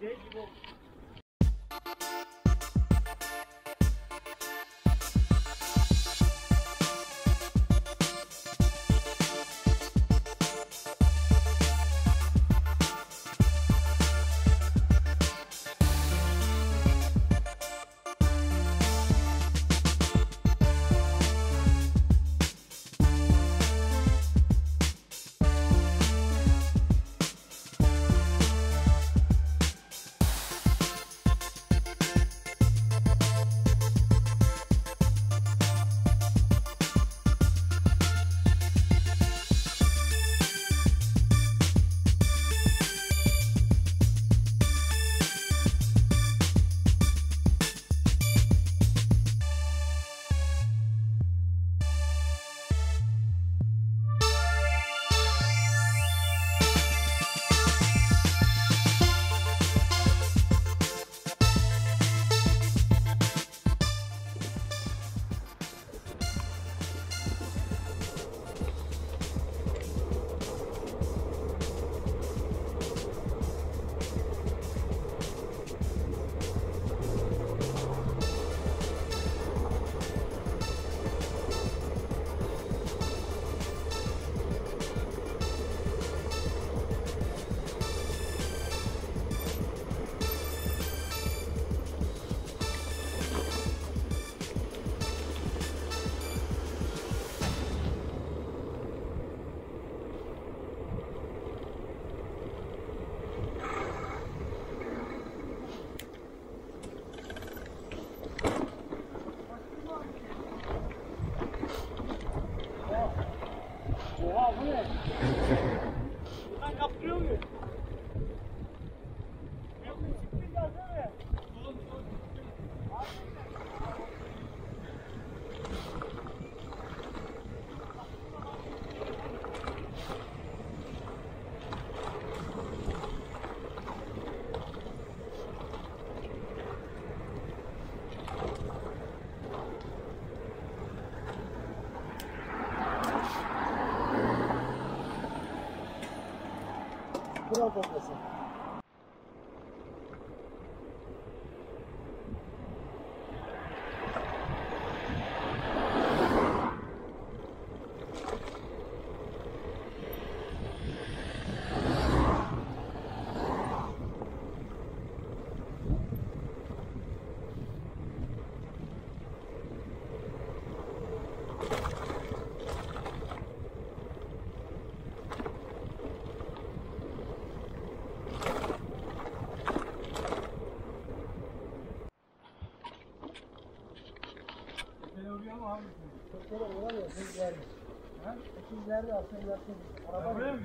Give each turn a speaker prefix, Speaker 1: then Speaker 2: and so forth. Speaker 1: Дети, Бог.
Speaker 2: Bravo kızım.
Speaker 3: duruyor ama hangisi? Toplar olan ya, sekizlerde. Ha? Sekizlerde
Speaker 4: aslında yatsın. Araba mı? Araba mı?